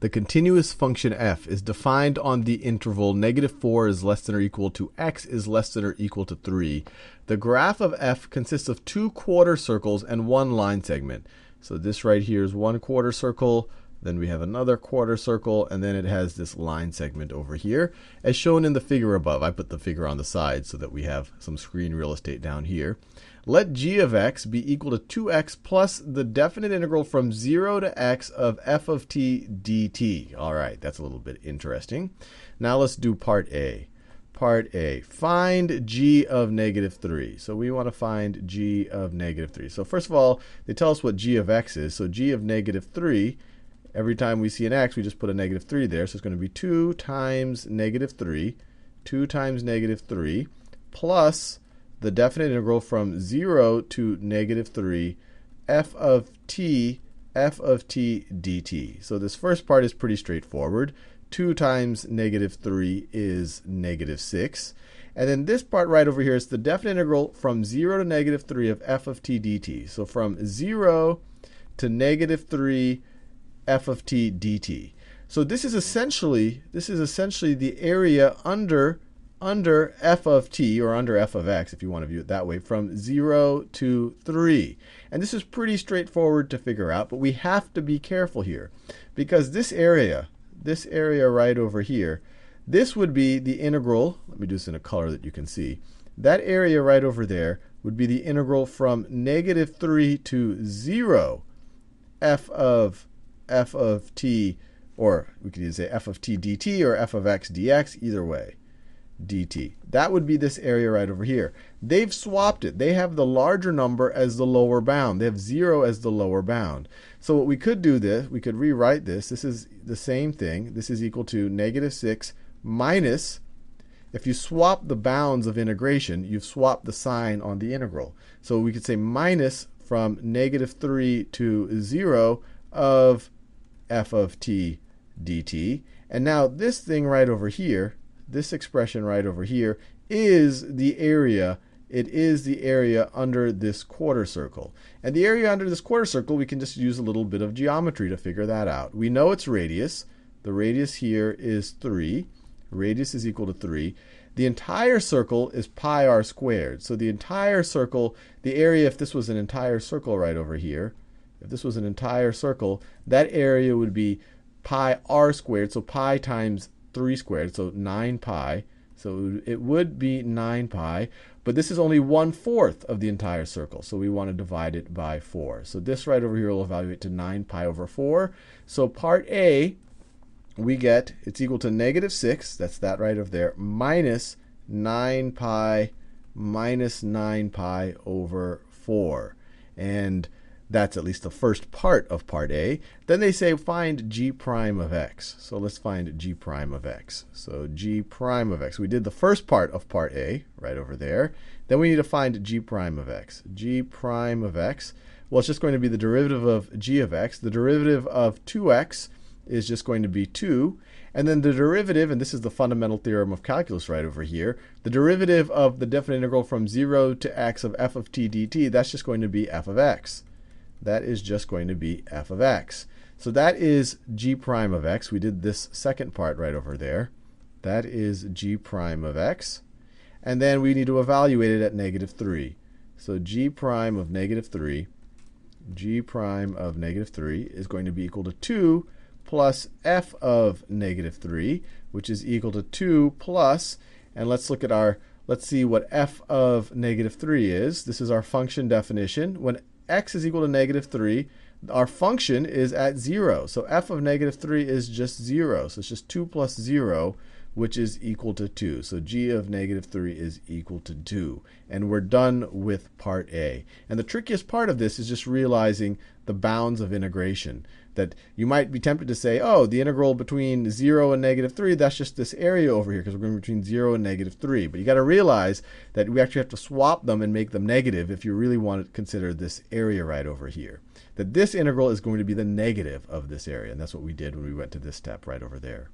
the continuous function f is defined on the interval negative 4 is less than or equal to x is less than or equal to 3. The graph of f consists of two quarter circles and one line segment. So this right here is one quarter circle, then we have another quarter circle, and then it has this line segment over here, as shown in the figure above. I put the figure on the side so that we have some screen real estate down here. Let g of x be equal to 2x plus the definite integral from 0 to x of f of t dt. All right, that's a little bit interesting. Now let's do part A. Part A, find g of negative 3. So we want to find g of negative 3. So first of all, they tell us what g of x is. So g of negative 3, every time we see an x, we just put a negative 3 there. So it's going to be 2 times negative 3, 2 times negative 3, plus the definite integral from 0 to negative 3 f of t f of t dt. So this first part is pretty straightforward. 2 times negative 3 is negative 6. And then this part right over here is the definite integral from 0 to negative 3 of f of t dt. So from 0 to negative 3 f of t dt. So this is essentially this is essentially the area under under f of t, or under f of x, if you want to view it that way, from 0 to 3. And this is pretty straightforward to figure out, but we have to be careful here. Because this area, this area right over here, this would be the integral, let me do this in a color that you can see. That area right over there would be the integral from negative 3 to 0 f of f of t, or we could either say f of t dt or f of x dx, either way dt. That would be this area right over here. They've swapped it. They have the larger number as the lower bound. They have 0 as the lower bound. So what we could do this, we could rewrite this. This is the same thing. This is equal to negative 6 minus, if you swap the bounds of integration, you've swapped the sign on the integral. So we could say minus from negative 3 to 0 of f of t dt. And now this thing right over here, this expression right over here is the area it is the area under this quarter circle. And the area under this quarter circle, we can just use a little bit of geometry to figure that out. We know its radius. The radius here is 3. Radius is equal to 3. The entire circle is pi r squared. So the entire circle, the area, if this was an entire circle right over here, if this was an entire circle, that area would be pi r squared. So pi times 3 squared, so 9 pi. So it would be 9 pi, but this is only one fourth of the entire circle, so we want to divide it by 4. So this right over here will evaluate to 9 pi over 4. So part A, we get, it's equal to negative 6, that's that right over there, minus 9 pi minus 9 pi over 4. And that's at least the first part of part A. Then they say find g prime of x. So let's find g prime of x. So g prime of x. We did the first part of part A right over there. Then we need to find g prime of x. g prime of x. Well, it's just going to be the derivative of g of x. The derivative of 2x is just going to be 2. And then the derivative, and this is the fundamental theorem of calculus right over here, the derivative of the definite integral from 0 to x of f of t dt, that's just going to be f of x that is just going to be f of x. So that is g prime of x. We did this second part right over there. That is g prime of x. And then we need to evaluate it at negative 3. So g prime of negative 3, g prime of negative 3 is going to be equal to 2 plus f of negative 3, which is equal to 2 plus, and let's look at our, let's see what f of negative 3 is. This is our function definition. When x is equal to negative 3, our function is at 0. So f of negative 3 is just 0. So it's just 2 plus 0, which is equal to 2. So g of negative 3 is equal to 2. And we're done with part A. And the trickiest part of this is just realizing the bounds of integration that you might be tempted to say, oh, the integral between 0 and negative 3, that's just this area over here because we're going between 0 and negative 3. But you got to realize that we actually have to swap them and make them negative if you really want to consider this area right over here. That this integral is going to be the negative of this area. And that's what we did when we went to this step right over there.